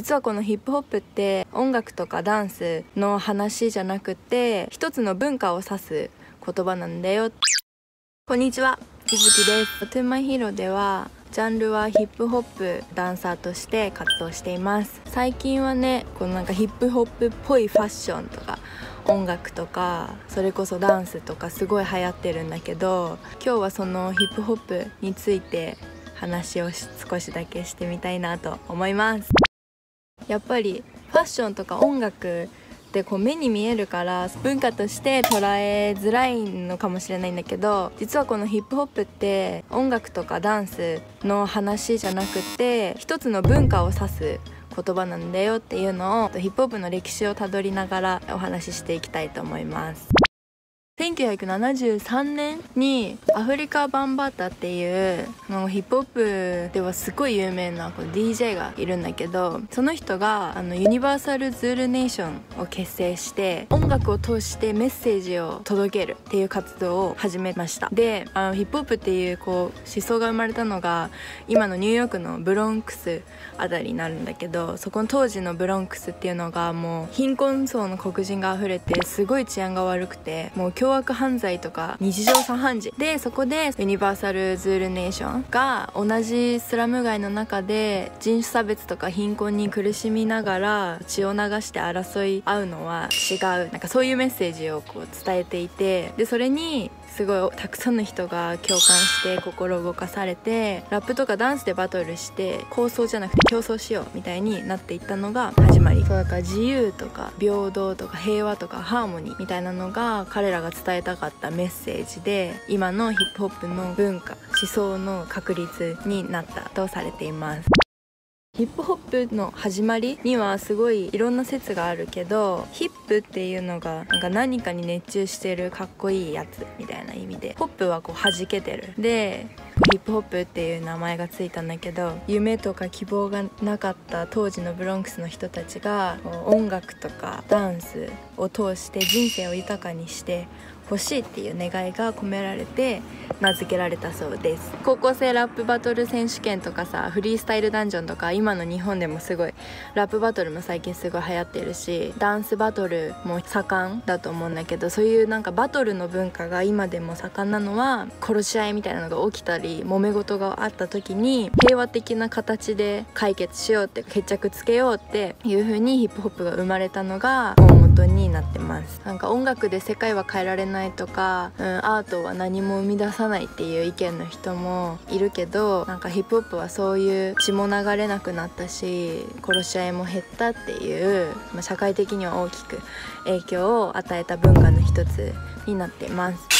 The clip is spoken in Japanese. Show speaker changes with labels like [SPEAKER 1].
[SPEAKER 1] 実はこのヒップホップって音楽とかダンスの話じゃなくて一つの文化を指す言葉なんだよ。こんにちは。ひずきです。トゥーマイヒーローではジャンルはヒップホップダンサーとして活動しています。最近はねこのなんかヒップホップっぽいファッションとか音楽とかそれこそダンスとかすごい流行ってるんだけど今日はそのヒップホップについて話を少しだけしてみたいなと思います。やっぱりファッションとか音楽ってこう目に見えるから文化として捉えづらいのかもしれないんだけど実はこのヒップホップって音楽とかダンスの話じゃなくて一つの文化を指す言葉なんだよっていうのをヒップホップの歴史をたどりながらお話ししていきたいと思います。1973年にアフリカ・バンバータっていうのヒップホップではすごい有名なこ DJ がいるんだけどその人があのユニバーサル・ズール・ネーションを結成して音楽を通してメッセージを届けるっていう活動を始めました。であのヒップホップっていうこう思想が生まれたのが今のニューヨークのブロンクスあたりになるんだけどそこの当時のブロンクスっていうのがもう貧困層の黒人が溢れてすごい治安が悪くてもう凶悪犯罪とか日常茶飯事でそこでユニバーサル・ズール・ネーションが同じスラム街の中で人種差別とか貧困に苦しみながら血を流して争い合うのは違うなんかそういうメッセージをこう伝えていてでそれにすごいたくさんの人が共感して心動かされてラップとかダンスでバトルして構想じゃなくて競争しようみたいになっていったのが始まり。そうだから自由とか平等とか平和とかハーモニーみたいなのが彼らが伝えたかったメッセージで今のヒップホップの文化思想の確立になったとされています。ヒップホップの始まりにはすごいいろんな説があるけどヒップっていうのがなんか何かに熱中してるかっこいいやつみたいな意味でホップはこう弾けてるでヒップホップっていう名前がついたんだけど夢とか希望がなかった当時のブロンクスの人たちが音楽とかダンスを通して人生を豊かにしてほしいっていう願いが込められて名付けられたそうです。高校生ラップバトル選手権とかさフリースタイルダンジョンとか今の日本でもすごいラップバトルも最近すごい流行ってるしダンスバトルも盛んだと思うんだけどそういうなんかバトルの文化が今でも盛んなのは殺し合いみたいなのが起きたり揉め事があった時に平和的な形で解決しようって決着つけようっていう風にヒップホップが生まれたのが大元になってますなんか音楽で世界は変えられないとか、うん、アートは何も生み出さないっていう意見の人もいるけどなんかヒップホップはそういう血も流れなくなったし殺し合いも減ったっていう、まあ、社会的には大きく影響を与えた文化の一つになってます。